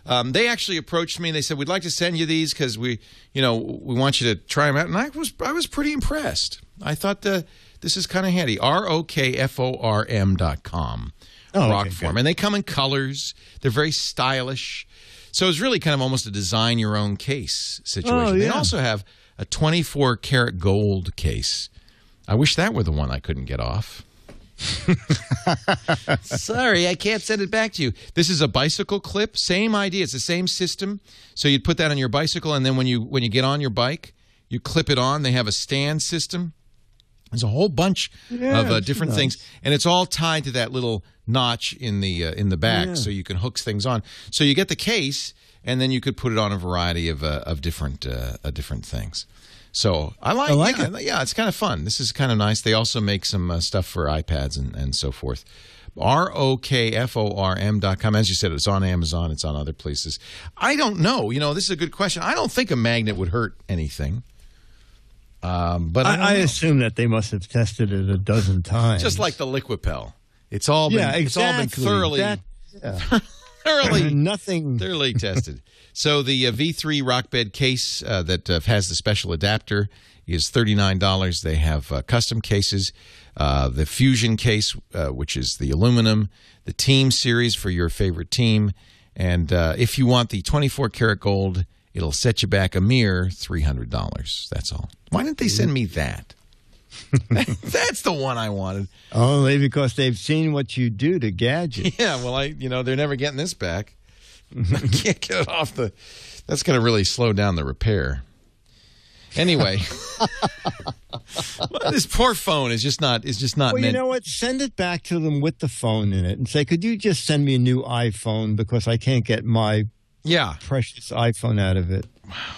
Um, they actually approached me and they said, "We'd like to send you these because we, you know, we want you to try them out." And I was, I was pretty impressed. I thought the, this is kind of handy. R O K F O R M dot com. Oh, okay, Rokform, and they come in colors. They're very stylish. So it's really kind of almost a design your own case situation. Oh, They also have a 24 karat gold case. I wish that were the one I couldn't get off. Sorry, I can't send it back to you. This is a bicycle clip. Same idea. It's the same system. So you'd put that on your bicycle, and then when you when you get on your bike, you clip it on. They have a stand system. There's a whole bunch Yeah, of uh, different nice. things, and it's all tied to that little notch in the uh, in the back, Yeah. so you can hook things on. So you get the case, and then you could put it on a variety of uh, of different uh, different things. So I like, I like yeah, Yeah, it's kind of fun. This is kind of nice. They also make some uh, stuff for iPads and, and so forth. R O K F O R M dot com. As you said, it's on Amazon. It's on other places. I don't know. You know, this is a good question. I don't think a magnet would hurt anything. Um, but I, I, I assume that they must have tested it a dozen times. just like the Liquipel. It's all been, yeah, it's all been thoroughly That- yeah. thoroughly nothing. thoroughly tested. So the uh, V3 RokBed case uh, that uh, has the special adapter is thirty nine dollars. They have uh, custom cases, uh, the Fusion case, uh, which is the aluminum, the Team series for your favorite team, and uh, if you want the twenty four karat gold, it'll set you back a mere three hundred dollars. That's all. Why didn't they send me that? That's the one I wanted. Only because they've seen what you do to gadgets. Yeah, well, I you know they're never getting this back. I can't get it off the. That's going to really slow down the repair. Anyway, this poor phone is just not is just not Well, you know what? Send it back to them with the phone in it and say, could you just send me a new iPhone because I can't get my yeah, precious iPhone out of it.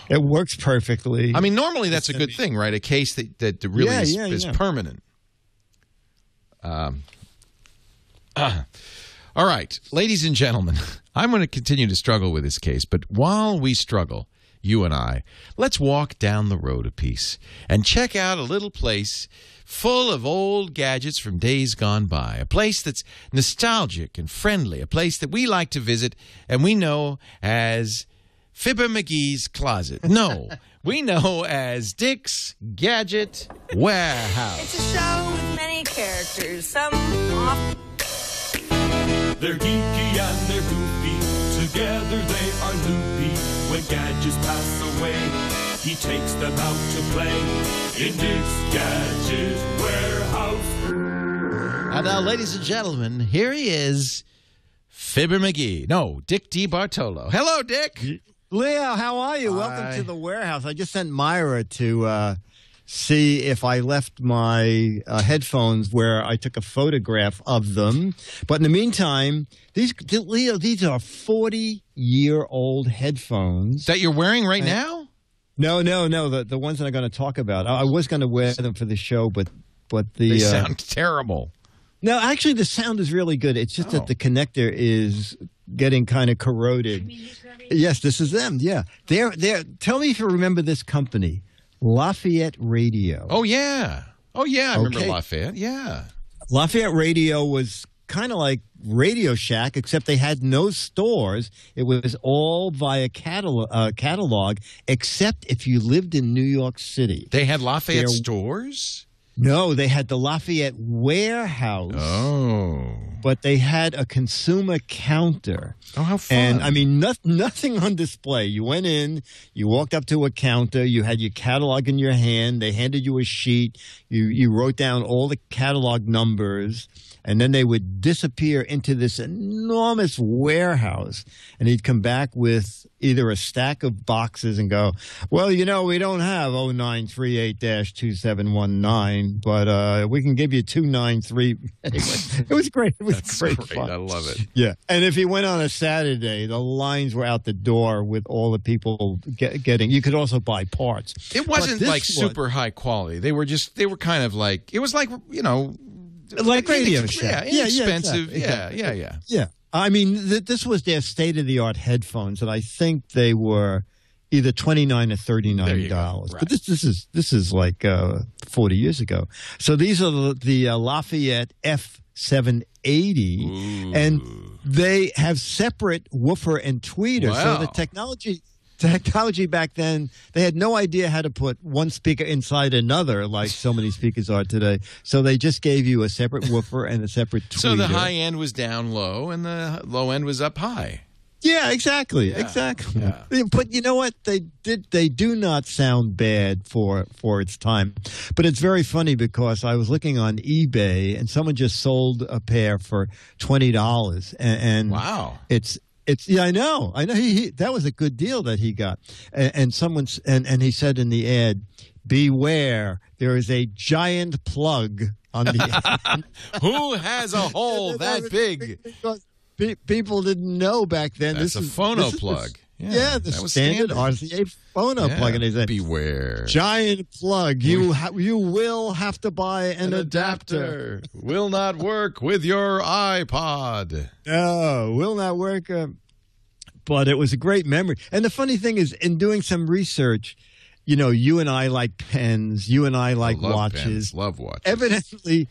It works perfectly. I mean normally that's a good thing, right? A case that that really Yeah, is, yeah, is yeah. permanent. Um. ah. all right, ladies and gentlemen, I'm going to continue to struggle with this case, but while we struggle, you and I, let's walk down the road a piece and check out a little place full of old gadgets from days gone by. A place that's nostalgic and friendly, a place that we like to visit and we know as Fibber McGee's Closet. No, we know as Dick's Gadget Warehouse. It's a show with many characters. Some off They're geeky and they're goofy. Together they are loopy. When gadgets pass away, he takes them out to play in Dick's Gadget Warehouse. And now, ladies and gentlemen, here he is, Fibber McGee. No, Dick DeBartolo. Hello, Dick. Leo, how are you? Hi. Welcome to the warehouse. I just sent Myra to uh, see if I left my uh, headphones where I took a photograph of them. But in the meantime, these Leo, these are forty-year-old headphones. That you're wearing right now? No, no, no. The the ones that I'm going to talk about. I, I was going to wear them for the show, but but the They uh, sound terrible. no, actually, the sound is really good. It's just Oh. that the connector is getting kind of corroded. Yes, this is them. Yeah, they're they're. Tell me if you remember this company, Lafayette Radio. Oh, yeah. Oh, yeah. I remember Lafayette. Yeah. Lafayette Radio was kind of like Radio Shack, except they had no stores. It was all via catalog, uh, catalog, except if you lived in New York City. They had Lafayette stores? No, they had the Lafayette Warehouse. Oh. but they had a consumer counter. Oh, how fun. And I mean, no, nothing on display. You went in, you walked up to a counter, you had your catalog in your hand, they handed you a sheet, you, you wrote down all the catalog numbers, and then they would disappear into this enormous warehouse. And he'd come back with either a stack of boxes and go, well, you know, we don't have 0938-2719, but uh, we can give you 293. Anyway, it was great. It was That's great, great. fun. I love it. Yeah, and if you went on a Saturday, the lines were out the door with all the people get, getting. You could also buy parts. It wasn't like was- super high quality. They were just they were kind of like it was like you know like Radio inex- Shack. Yeah, Yeah, yeah, exactly, Yeah, yeah, yeah. Yeah, I mean, th- this was their state of the art headphones, and I think they were either twenty nine or thirty nine dollars. Right. But this this is this is like uh, forty years ago. So these are the, the uh, Lafayette F seven eighty, and they have separate woofer and tweeter. Wow. So the technology. Technology back then, they had no idea how to put one speaker inside another like so many speakers are today. So they just gave you a separate woofer and a separate tweeter. So the high end was down low and the low end was up high. Yeah, exactly, exactly. But you know what? They did. They do not sound bad for for its time. But it's very funny because I was looking on eBay and someone just sold a pair for twenty dollars. And, and Wow. it's it's yeah, I know, I know. He, he that was a good deal that he got. And, and someone's and and he said in the ad, "Beware, there is a giant plug on the." Who has a hole that big? because pe- people didn't know back then. That's this a is, phono this is plug. Yeah, Yeah, the standard, standard. RCA phono Yeah, plug, and they said, beware. "Giant plug. You ha- you will have to buy an, An adapter. adapter will not work with your iPod. No, will not work." Uh, but it was a great memory. And the funny thing is, in doing some research, you know, you and I like pens. You and I like love watches. pens, love watches. Evidently.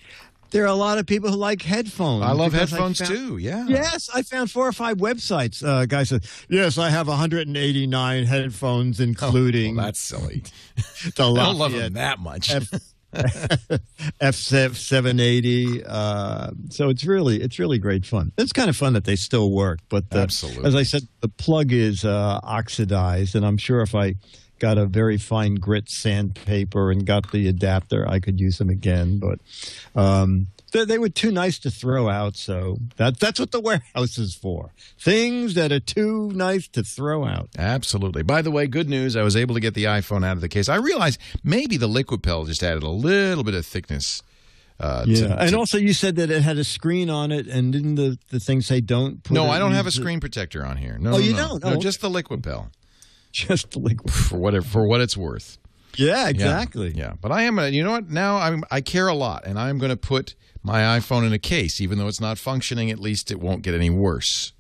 There are a lot of people who like headphones. I love headphones found- too. Yeah. Yes, I found four or five websites. Uh, guy said, "Yes, I have 189 headphones, including Oh, Well, that's silly. the I don't love them that much. F, F seven eighty. Uh, so it's really it's really great fun. It's kind of fun that they still work, but the, as I said, the plug is uh, oxidized, and I'm sure if I got a very fine grit sandpaper and got the adapter, I could use them again. But um, they, they were too nice to throw out, so that that's what the warehouse is for. Things that are too nice to throw out. Absolutely. By the way, good news. I was able to get the iPhone out of the case. I realized maybe the Liquipel just added a little bit of thickness. Uh, Yeah, to, and to- also you said that it had a screen on it, and didn't the, the thing say don't? Put no, I don't have a it- screen protector on here. No, Oh, no, you no. don't? No, Oh, just the Liquipel Just liquid. for whatever for what it's worth. Yeah, Yeah. exactly. Yeah, but I am. A, you know what? Now I'm. I care a lot, and I'm going to put my iPhone in a case, even though it's not functioning. At least it won't get any worse.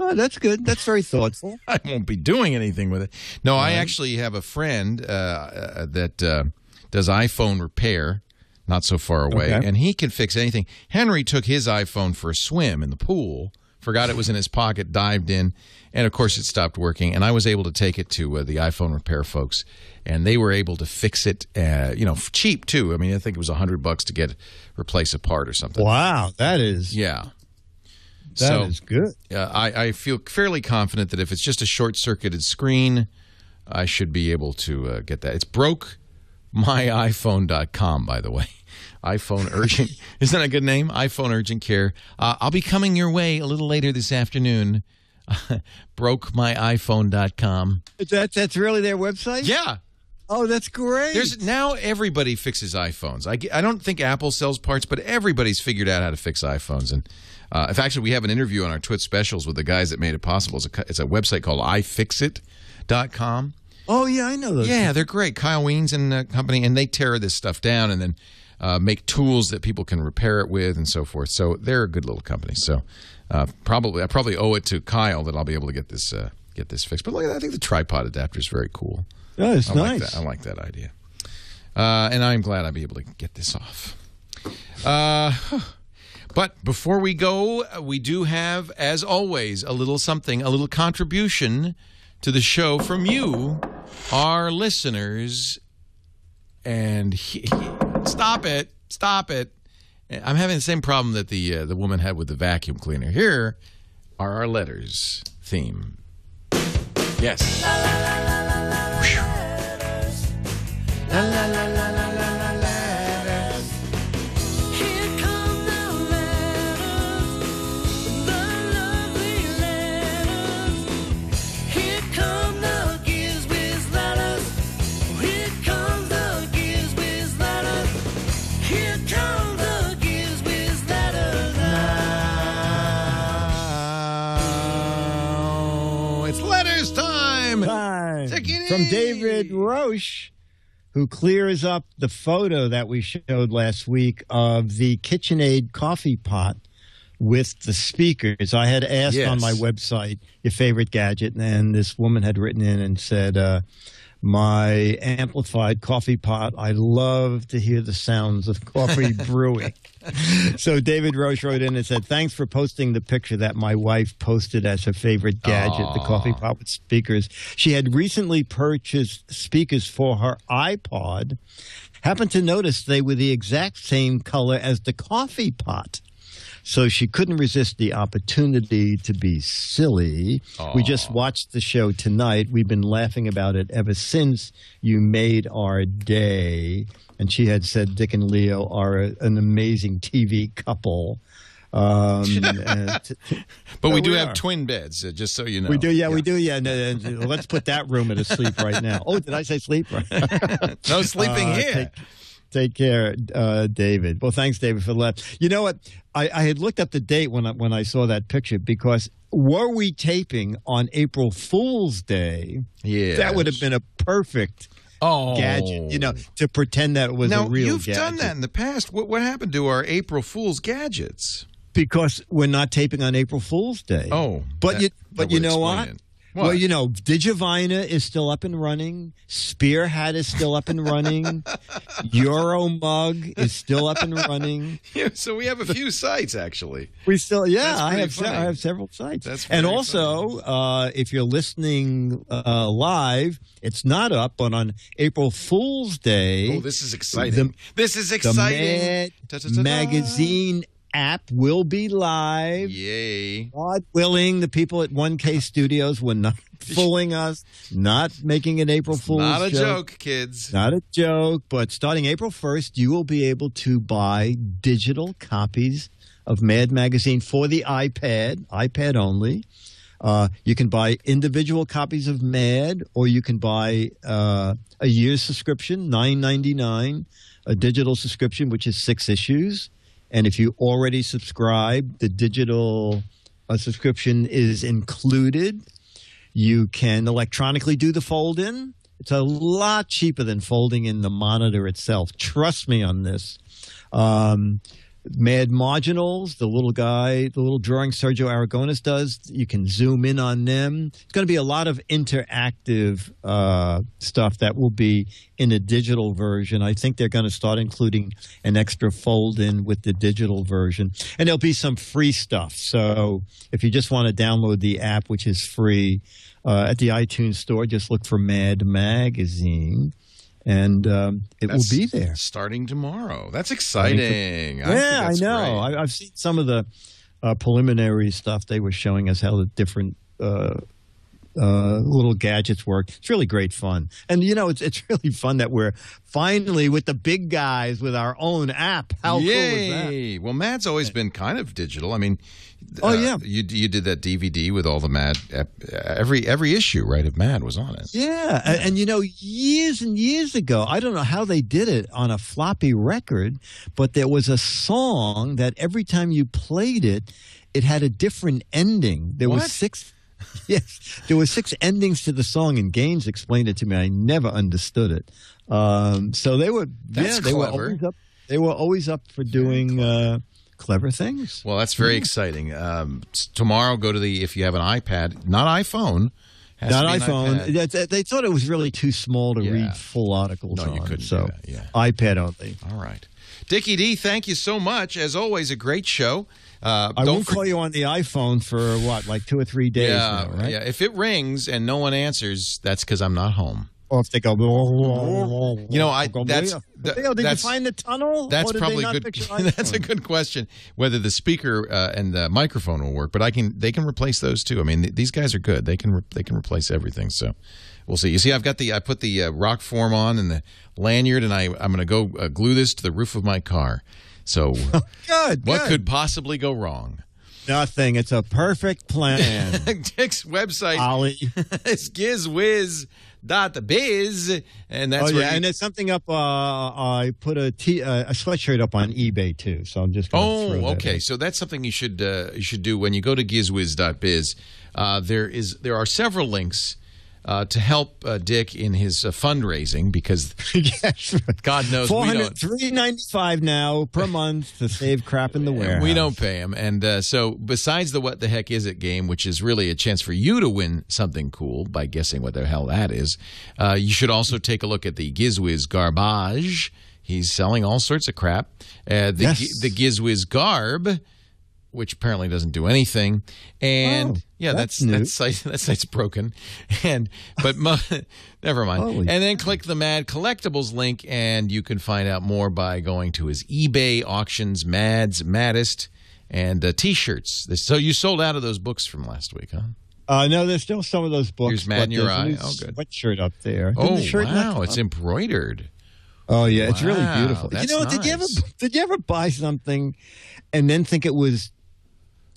Oh, that's good. That's very thoughtful. I won't be doing anything with it. No, I actually have a friend uh, uh, that uh, does iPhone repair, not so far away, Okay. and he can fix anything. Henry took his iPhone for a swim in the pool, forgot it was in his pocket, dived in, and of course it stopped working. And I was able to take it to uh, the iPhone repair folks, and they were able to fix it. Uh, you know, cheap too. I mean, I think it was a hundred bucks to get replace a part or something. Wow, that is Yeah. that is so, good. uh, I, I feel fairly confident that if it's just a short circuited screen, I should be able to uh, get that. It's brokemyiphone.com, by the way. iPhone Urgent. Isn't that a good name? iPhone Urgent Care. Uh, I'll be coming your way a little later this afternoon. brokemyiphone.com. That's that's really their website. Yeah. Oh, that's great. There's now everybody fixes iPhones. I, I don't think Apple sells parts, but everybody's figured out how to fix iPhones. And uh, if actually we have an interview on our Twit specials with the guys that made it possible. It's a, it's a website called iFixit.com. oh yeah, I know those. Yeah, they're great. Kyle Wiens and uh, company, and they tear this stuff down and then uh, make tools that people can repair it with and so forth. So they're a good little company. So uh, probably I probably owe it to Kyle that I'll be able to get this uh, get this fixed. But look, I think the tripod adapter is very cool. Oh, it's I like nice. that. I like that idea. Uh, and I'm glad I'll be able to get this off. Uh, but before we go, we do have, as always, a little something, a little contribution to the show from you, our listeners. And he, he- stop it, stop it. I'm having the same problem that the uh, the woman had with the vacuum cleaner. Here are our letters theme. Yes. La, la, la, David Roche, who clears up the photo that we showed last week of the KitchenAid coffee pot with the speakers. I had asked Yes. on my website your favorite gadget, and this woman had written in and said, uh, my amplified coffee pot. I love to hear the sounds of coffee brewing. So David Roche wrote in and said, "Thanks for posting the picture that my wife posted as her favorite gadget, the coffee pot with speakers. She had recently purchased speakers for her iPod. Happened to notice they were the exact same color as the coffee pot." So she couldn't resist the opportunity to be silly. We just watched the show tonight. We've been laughing about it ever since you made our day. And she had said Dick and Leo are a, an amazing TV couple. Um, and But we do we have twin beds, uh, just so you know. we do, yeah, we do, yeah. No, no, let's put that room at a sleep right now. Oh, did I say sleep? No sleeping Uh, here. Take, take care, uh, David. Well, thanks, David, for the left. You know what? I, I had looked up the date when I, when I saw that picture because were we taping on April Fool's Day? Yeah. That would have been a perfect oh. gadget, you know, to pretend that it was now, a real you've gadget. done that in the past. What, what happened to our April Fool's gadgets? because we're not taping on April Fool's Day. Oh, but that- you, but you know what? it. Well, you know, Digivina is still up and running. Spearhead is still up and running. Euromug is still up and running. Yeah, so we have a few sites, actually. We still, yeah, I have, se- I have several sites. That's and also, uh, if you're listening uh, live, it's not up, but on April Fool's Day, Oh, this is exciting. The- this is the exciting. Mad Da-da-da-da. magazine app will be live. Yay. God willing, the people at 1K Studios were not fooling us, not making an April Fool's Not a joke. joke, kids. Not a joke, but starting April 1st, you will be able to buy digital copies of Mad Magazine for the iPad, iPad only. Uh, you can buy individual copies of Mad, or you can buy uh, a year's subscription, nine ninety nine, a digital subscription, which is six issues. And if you already subscribe, the digital uh, subscription is included. You can electronically do the fold in. It's a lot cheaper than folding in the monitor itself. Trust me on this. Um, Mad Marginals, the little guy, the little drawing Sergio Aragonés does, you can zoom in on them. It's going to be a lot of interactive uh, stuff that will be in a digital version. I think they're going to start including an extra fold in with the digital version. And there'll be some free stuff. So if you just want to download the app, which is free, uh, at the iTunes store, just look for Mad Magazine. And um, it That's will be there. Starting tomorrow. That's exciting. think yeah, I know. great. I, I've seen some of the uh, preliminary stuff they were showing us how the different uh, uh, little gadgets work. It's really great fun, and you know, it's it's really fun that we're finally with the big guys with our own app. How cool is that? Well, Mad's always been kind of digital. I mean, Oh, uh, yeah. you you did that DVD with all the Mad every every issue right of Mad was on it. Yeah, and, and you know, years and years ago, I don't know how they did it on a floppy record, but there was a song that every time you played it, it had a different ending. There What? was six. Yes, there were six endings to the song, and Gaines explained it to me. I never understood it. Um, so they were, That's yeah, they were always up. They were always up for doing uh, clever things. Well, that's very exciting. Um, tomorrow, go to the if you have an iPad, not iPhone. has Not to be an iPhone. iPad. They, they- they thought it was really too small to Yeah. read full articles No, you couldn't so that, yeah. iPad only. All right, Dickie D, thank you so much. As always, a great show. Uh, I don't won't call you on the iPhone for what, like two or three days yeah, now, right? yeah. If it rings and no one answers, that's because I'm not home. Or if they go, You know, I- that's- that- did that's- you find the tunnel? That's probably good. that's a good question. Whether the speaker uh, and the microphone will work, but I can. They can replace those too. I mean, th- these guys are good. They can. Re- they can replace everything. So we'll see. You see, I've got the. I put the uh, Rokform on and the lanyard, and I. I'm going to go uh, glue this to the roof of my car. So Good. what good. could possibly go wrong? Nothing. It's a perfect plan. Dick's website Ollie. is dot biz, and that's oh yeah, you- and there's something up. Uh, I put a t uh, a sweatshirt up on eBay too, so I'm just. Gonna Oh, that okay. in. So that's something you should uh, you should do when you go to gizwiz.biz. Uh, there is there are several links uh, to help uh, Dick in his uh, fundraising because yes, God knows four we don't three ninety five now per month to save crap in the warehouse. we don't pay him. And uh, so besides the what the heck is it game, which is really a chance for you to win something cool by guessing what the hell that is, uh, you should also take a look at the Gizwiz garbage. He's selling all sorts of crap. Uh, the Yes. The Gizwiz garb. Which apparently doesn't do anything, and Oh, yeah, that's that's new. that site that site's broken, and but mo- never mind. Holy- and then click the Mad Collectibles link, and you can find out more by going to his eBay auctions, Mad's Maddest, and uh, T-shirts. So you sold out of those books from last week, huh? Uh, no, there's still some of those books. Here's Mad in Your there's Eye. Oh, good. Sweatshirt up there. Oh the wow, it's embroidered. Oh yeah, it's really beautiful. that's you know, did you ever did you ever buy something and then think it was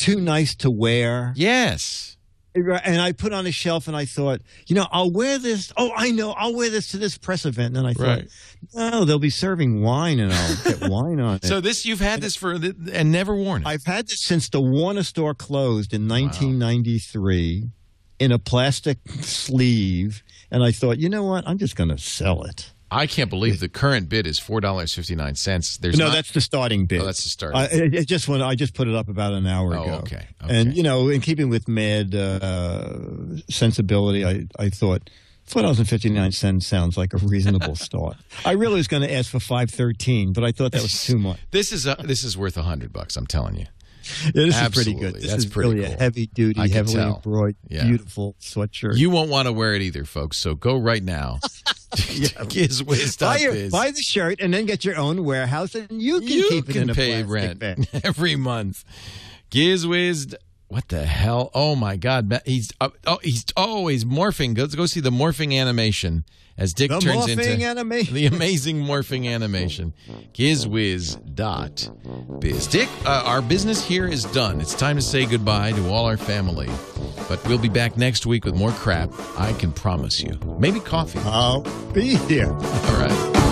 too nice to wear? Yes. And I put on a shelf and I thought, you know, I'll wear this. Oh, I know, I'll wear this to this press event. And then I thought, Right. no, they'll be serving wine and I'll get wine on it. So this you've had this for the, and never worn it. I've had this since the Warner store closed in 1993 in a plastic sleeve. And I thought, you know what? I'm just going to sell it. I can't believe the current bid is four dollars fifty nine cents. There's no, not- that's the starting bid. Oh, that's the start. Uh, it, it just went. I just put it up about an hour Oh, ago. okay, And you know, in keeping with mad uh, sensibility, I I thought four dollars and fifty nine cents sounds like a reasonable start. I really was going to ask for five thirteen, but I thought that was too much. This is a, this is worth a hundred bucks. I'm telling you. Yeah, this is Absolutely. pretty good. This That's is pretty really cool. a heavy duty, heavily embroidered, Yeah. beautiful sweatshirt. You won't want to wear it either, folks. So go right now. Buy, your, buy the shirt and then get your own warehouse, and you can you keep it can in a pay plastic rent bag. every month. Gizwiz. What the hell? Oh my God! He's uh, oh he's always morphing. Let's go see the morphing animation as Dick The turns morphing into animation. the amazing morphing animation. Gizwiz.biz. Dick, uh, our business here is done. It's time to say goodbye to all our family. But we'll be back next week with more crap. I can promise you. Maybe coffee. I'll be here. All right.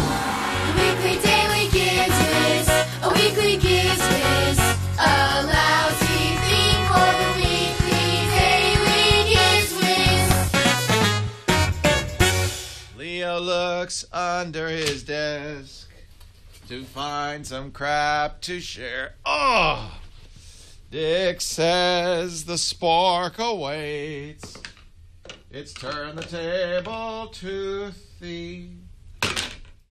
Looks under his desk to find some crap to share. Oh! Dick says the spark awaits. It's turn the table to the